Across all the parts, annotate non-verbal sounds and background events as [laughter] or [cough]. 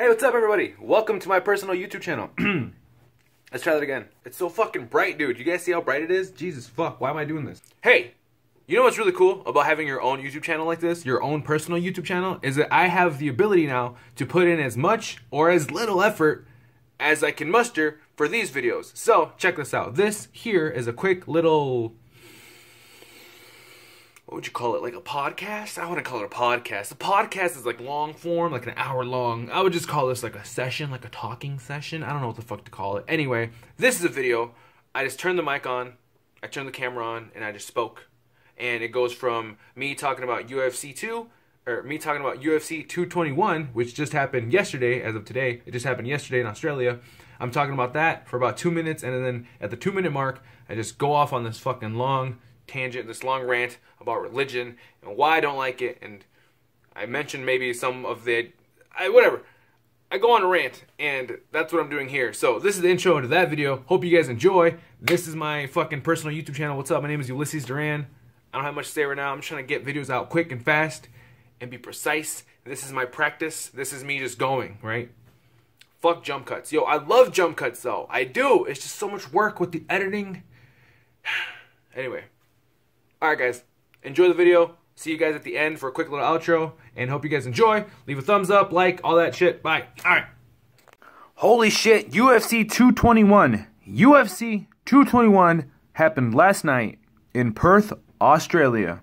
Hey, what's up, everybody? Welcome to my personal YouTube channel. [clears throat] Let's try that again. It's so fucking bright, dude. You guys see how bright it is? Jesus fuck, why am I doing this? Hey, you know what's really cool about having your own YouTube channel like this, your own personal YouTube channel, is that I have the ability now to put in as much or as little effort as I can muster for these videos. So, check this out. This here is a quick little what would you call it? Like a podcast? I wouldn't call it a podcast. A podcast is like long form, like an hour long. I would just call this like a session, like a talking session. I don't know what the fuck to call it. Anyway, this is a video. I just turned the mic on, I turned the camera on, and I just spoke. And it goes from me talking about UFC 2, or me talking about UFC 221, which just happened yesterday, as of today. It just happened yesterday in Australia. I'm talking about that for about two minutes, and then at the two minute mark, I just go off on this fucking long tangent, this long rant about religion and why I don't like it, and I mentioned maybe some of the, I whatever. I go on a rant, and that's what I'm doing here. So this is the intro to that video. Hope you guys enjoy. This is my fucking personal YouTube channel. What's up? My name is Ulysses Duran. I don't have much to say right now. I'm just trying to get videos out quick and fast and be precise. This is my practice. This is me just going, right? Fuck jump cuts. Yo, I love jump cuts though. I do. It's just so much work with the editing. [sighs] anyway. Alright guys, enjoy the video. See you guys at the end for a quick little outro. And hope you guys enjoy. Leave a thumbs up, like, all that shit. Bye. Alright. Holy shit, UFC 221. UFC 221 happened last night in Perth, Australia.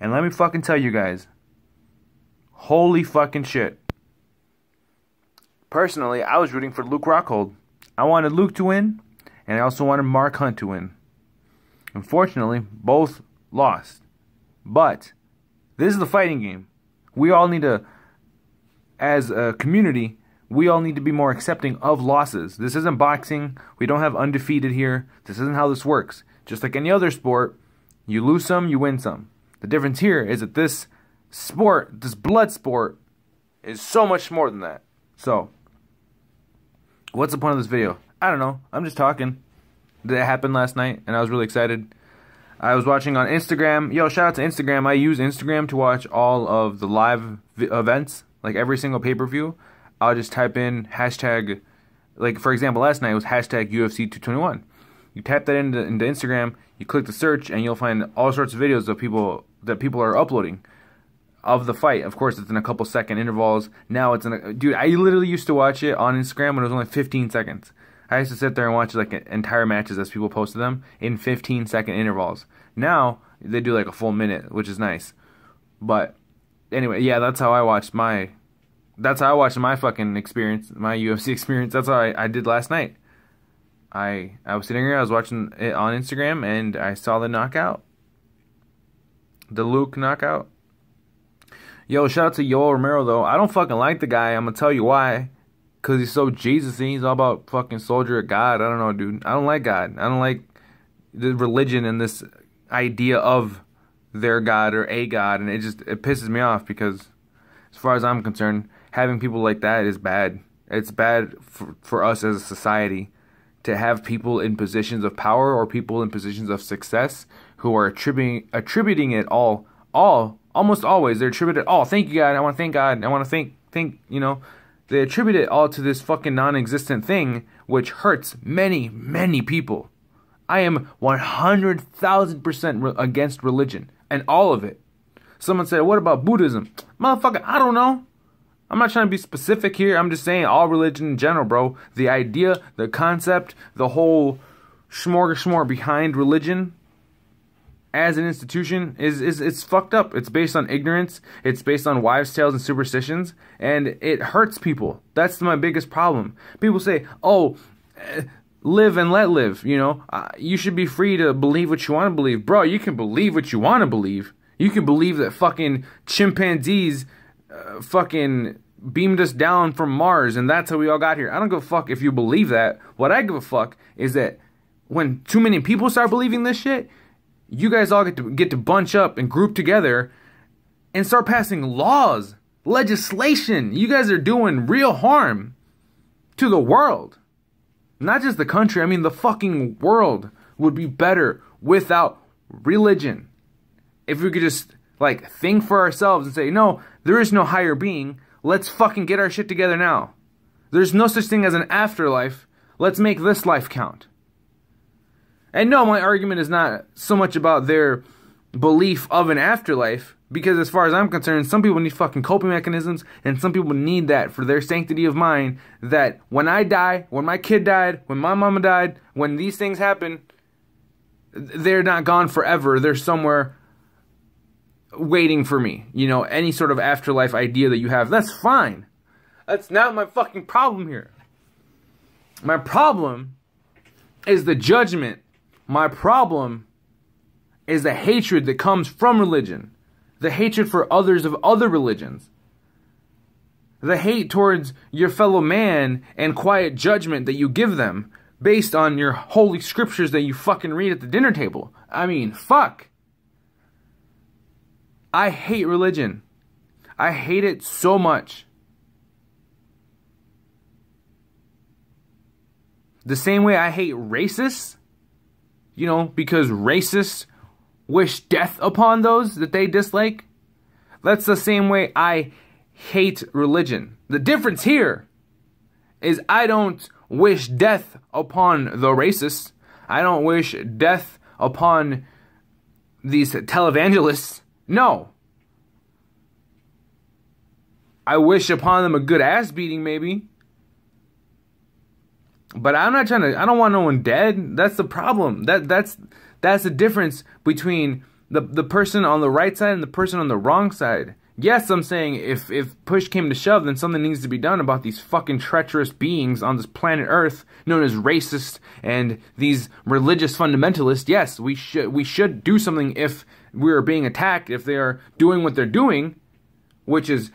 And let me fucking tell you guys. Holy fucking shit. Personally, I was rooting for Luke Rockhold. I wanted Luke to win, and I also wanted Mark Hunt to win. Unfortunately, both lost. But this is the fighting game. We all need to, as a community, we all need to be more accepting of losses. This isn't boxing. We don't have undefeated here. This isn't how this works. Just like any other sport, you lose some, you win some. The difference here is that this sport, this blood sport, is so much more than that. So, what's the point of this video? I don't know. I'm just talking that happened last night, and I was really excited. I was watching on Instagram. Yo, shout out to Instagram. I use Instagram to watch all of the live events, like every single pay per view. I'll just type in hashtag, like for example, last night was hashtag UFC 221. You tap that into, into Instagram, you click the search, and you'll find all sorts of videos of people that people are uploading of the fight. Of course, it's in a couple second intervals. Now it's in a dude. I literally used to watch it on Instagram when it was only 15 seconds. I used to sit there and watch like entire matches as people posted them in 15 second intervals. Now they do like a full minute, which is nice. But anyway, yeah, that's how I watched my. That's how I watched my fucking experience, my UFC [laughs] experience. That's how I, I did last night. I I was sitting here, I was watching it on Instagram, and I saw the knockout, the Luke knockout. Yo, shout out to Yoel Romero though. I don't fucking like the guy. I'm gonna tell you why. Cause he's so Jesus and he's all about fucking soldier of God. I don't know, dude. I don't like God. I don't like the religion and this idea of their God or a God, and it just it pisses me off because, as far as I'm concerned, having people like that is bad. It's bad for, for us as a society to have people in positions of power or people in positions of success who are attributing attributing it all all almost always they're attributed oh thank you God I want to thank God I want to thank thank you know they attribute it all to this fucking non-existent thing which hurts many many people I am 100,000% against religion and all of it. Someone said, What about Buddhism? Motherfucker, I don't know. I'm not trying to be specific here. I'm just saying all religion in general, bro. The idea, the concept, the whole smorgasbord behind religion as an institution is, is it's fucked up. It's based on ignorance. It's based on wives' tales and superstitions, and it hurts people. That's my biggest problem. People say, "Oh, live and let live. You know, uh, you should be free to believe what you want to believe, bro. You can believe what you want to believe. You can believe that fucking chimpanzees, uh, fucking beamed us down from Mars, and that's how we all got here. I don't give a fuck if you believe that. What I give a fuck is that when too many people start believing this shit, you guys all get to get to bunch up and group together and start passing laws, legislation. You guys are doing real harm to the world. Not just the country, I mean the fucking world would be better without religion. If we could just like think for ourselves and say, no, there is no higher being. Let's fucking get our shit together now. There's no such thing as an afterlife. Let's make this life count. And no, my argument is not so much about their belief of an afterlife, because as far as I'm concerned, some people need fucking coping mechanisms, and some people need that for their sanctity of mind. That when I die, when my kid died, when my mama died, when these things happen, they're not gone forever. They're somewhere waiting for me. You know, any sort of afterlife idea that you have, that's fine. That's not my fucking problem here. My problem is the judgment. My problem is the hatred that comes from religion. The hatred for others of other religions. The hate towards your fellow man and quiet judgment that you give them based on your holy scriptures that you fucking read at the dinner table. I mean, fuck. I hate religion. I hate it so much. The same way I hate racists, you know, because racists wish death upon those that they dislike. That's the same way I hate religion. The difference here is I don't wish death upon the racists. I don't wish death upon these televangelists. No. I wish upon them a good ass beating, maybe. But I'm not trying to. I don't want no one dead. That's the problem. That that's that's the difference between the the person on the right side and the person on the wrong side. Yes, I'm saying if if push came to shove, then something needs to be done about these fucking treacherous beings on this planet Earth, known as racist and these religious fundamentalists. Yes, we should we should do something if we are being attacked. If they are doing what they're doing, which is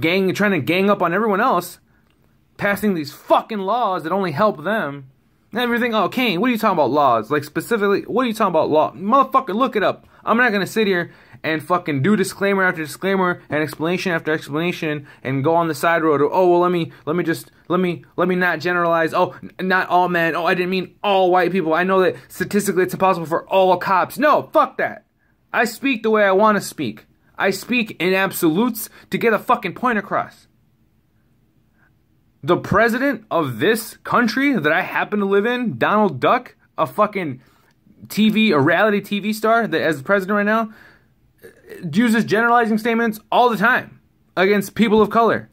gang trying to gang up on everyone else passing these fucking laws that only help them. And everything, oh, Kain, what are you talking about laws? Like, specifically, what are you talking about law? Motherfucker, look it up. I'm not gonna sit here and fucking do disclaimer after disclaimer and explanation after explanation and go on the side road Or, oh, well, let me, let me just, let me, let me not generalize. Oh, not all men. Oh, I didn't mean all white people. I know that statistically it's impossible for all cops. No, fuck that. I speak the way I want to speak. I speak in absolutes to get a fucking point across the president of this country that I happen to live in, Donald Duck, a fucking TV, a reality TV star that as president right now, uses generalizing statements all the time against people of color,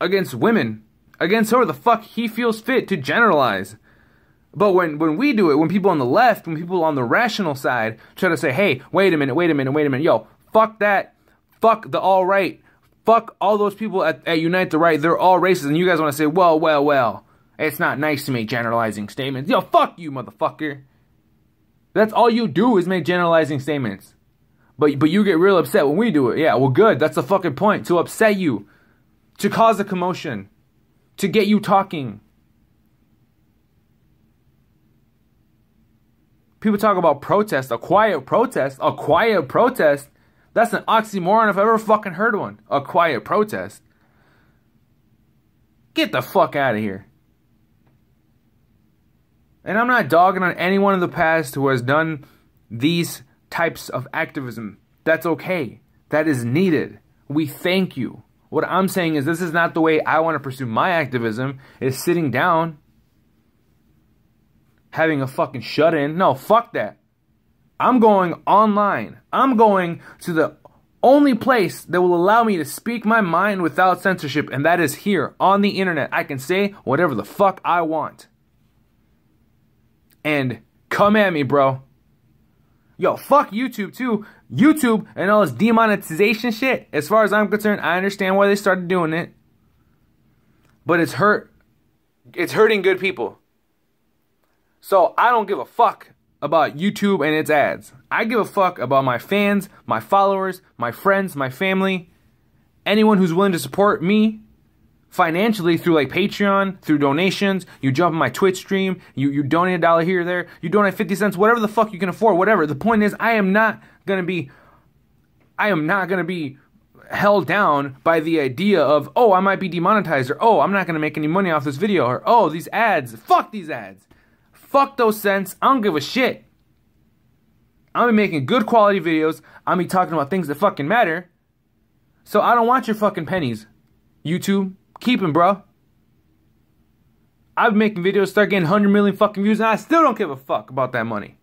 against women, against whoever the fuck he feels fit to generalize. But when, when we do it, when people on the left, when people on the rational side try to say, hey, wait a minute, wait a minute, wait a minute, yo, fuck that, fuck the alt-right, Fuck all those people at, at Unite the Right. They're all racist. And you guys want to say, well, well, well. It's not nice to make generalizing statements. Yo, fuck you, motherfucker. That's all you do is make generalizing statements. But but you get real upset when we do it. Yeah, well good. That's the fucking point. To upset you. To cause a commotion. To get you talking. People talk about protest, a quiet protest, a quiet protest. That's an oxymoron if I ever fucking heard one. A quiet protest. Get the fuck out of here. And I'm not dogging on anyone in the past who has done these types of activism. That's okay. That is needed. We thank you. What I'm saying is this is not the way I want to pursue my activism, is sitting down, having a fucking shut-in. No, fuck that. I'm going online. I'm going to the only place that will allow me to speak my mind without censorship, and that is here on the internet. I can say whatever the fuck I want. And come at me, bro. Yo, fuck YouTube too. YouTube and all this demonetization shit. As far as I'm concerned, I understand why they started doing it. But it's hurt. It's hurting good people. So I don't give a fuck about YouTube and its ads. I give a fuck about my fans, my followers, my friends, my family, anyone who's willing to support me financially through like Patreon, through donations. You jump on my Twitch stream, you, you donate a dollar here or there, you donate 50 cents, whatever the fuck you can afford, whatever. The point is, I am not gonna be, I am not gonna be held down by the idea of, oh, I might be demonetized, or oh, I'm not gonna make any money off this video, or oh, these ads, fuck these ads. Fuck those cents. I don't give a shit. I'm be making good quality videos. I'm be talking about things that fucking matter. So I don't want your fucking pennies. YouTube, keep him, bro. I've been making videos, start getting 100 million fucking views, and I still don't give a fuck about that money.